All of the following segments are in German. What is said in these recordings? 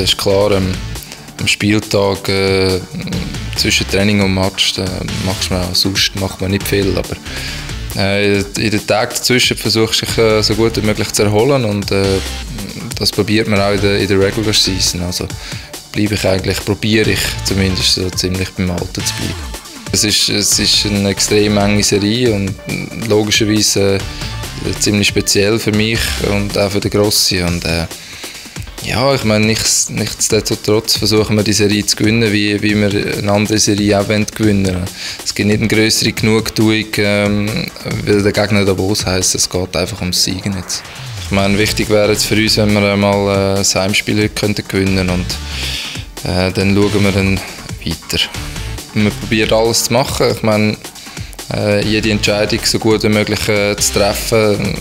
ist klar, ähm, am Spieltag äh, zwischen Training und Match da machst man auch, sonst macht man nicht viel, aber äh, in den Tagen dazwischen versuchst du dich äh, so gut wie möglich zu erholen und äh, das probiert man auch in der, in der Regular Season. Also bleibe ich eigentlich, probiere ich zumindest so ziemlich beim Alten zu bleiben. Es ist, es ist eine extrem enge Serie und logischerweise äh, ziemlich speziell für mich und auch für den Grossi. Und, äh, ja, ich meine, nichts, nichtsdestotrotz versuchen wir die Serie zu gewinnen, wie, wie wir eine andere Serie auch gewinnen wollen. Es gibt nicht eine größere Genugtuung, ähm, weil der Gegner Davos heisst, es geht einfach ums Siegen jetzt. Ich meine, wichtig wäre es für uns, wenn wir einmal äh, das Heimspiel heute könnten gewinnen und äh, dann schauen wir dann weiter. Wir probieren alles zu machen. Ich meine, jede Entscheidung so gut wie möglich äh, zu treffen.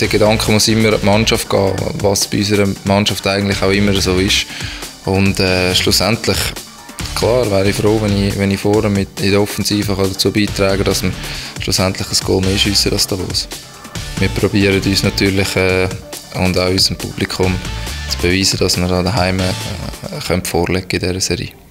Der Gedanke muss immer an die Mannschaft gehen, was bei unserer Mannschaft eigentlich auch immer so ist. Und äh, schlussendlich, klar, wäre ich froh, wenn ich, wenn ich vorne mit in der Offensive dazu beitragen kann, dass wir schlussendlich ein Goal mehr schiessen als Davos. Wir probieren uns natürlich äh, und auch unserem Publikum zu beweisen, dass wir daheim äh, vorlegen können in dieser Serie.